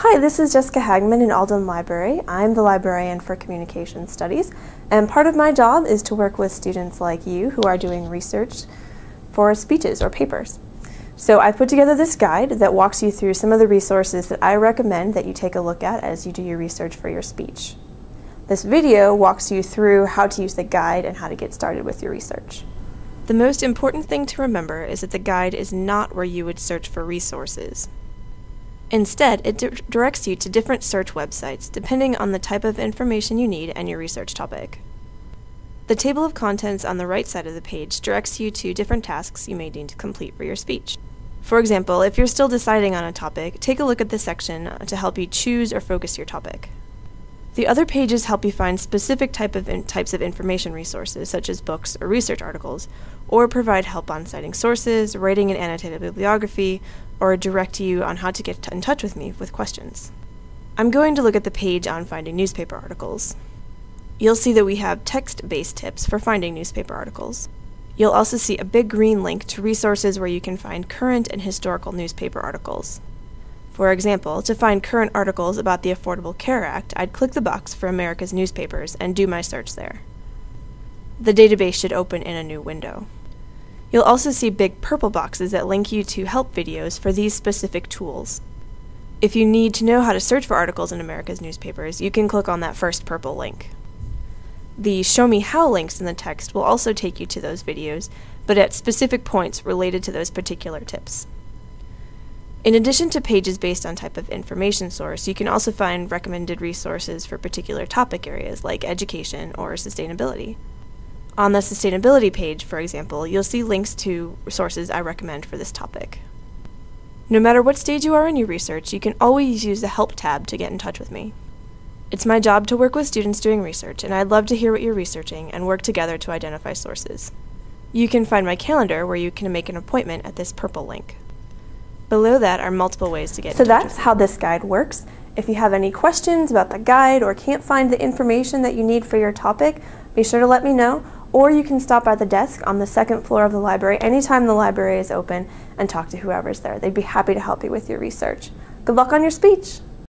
Hi, this is Jessica Hagman in Alden Library. I'm the librarian for Communication Studies, and part of my job is to work with students like you who are doing research for speeches or papers. So I've put together this guide that walks you through some of the resources that I recommend that you take a look at as you do your research for your speech. This video walks you through how to use the guide and how to get started with your research. The most important thing to remember is that the guide is not where you would search for resources. Instead, it di directs you to different search websites depending on the type of information you need and your research topic. The table of contents on the right side of the page directs you to different tasks you may need to complete for your speech. For example, if you're still deciding on a topic, take a look at this section to help you choose or focus your topic. The other pages help you find specific type of types of information resources, such as books or research articles, or provide help on citing sources, writing an annotated bibliography, or direct you on how to get in touch with me with questions. I'm going to look at the page on finding newspaper articles. You'll see that we have text-based tips for finding newspaper articles. You'll also see a big green link to resources where you can find current and historical newspaper articles. For example, to find current articles about the Affordable Care Act, I'd click the box for America's newspapers and do my search there. The database should open in a new window. You'll also see big purple boxes that link you to help videos for these specific tools. If you need to know how to search for articles in America's newspapers, you can click on that first purple link. The Show Me How links in the text will also take you to those videos, but at specific points related to those particular tips. In addition to pages based on type of information source, you can also find recommended resources for particular topic areas like education or sustainability. On the sustainability page, for example, you'll see links to resources I recommend for this topic. No matter what stage you are in your research, you can always use the Help tab to get in touch with me. It's my job to work with students doing research, and I'd love to hear what you're researching and work together to identify sources. You can find my calendar where you can make an appointment at this purple link. Below that are multiple ways to get So that's how this guide works. If you have any questions about the guide or can't find the information that you need for your topic, be sure to let me know, or you can stop by the desk on the second floor of the library anytime the library is open and talk to whoever's there. They'd be happy to help you with your research. Good luck on your speech!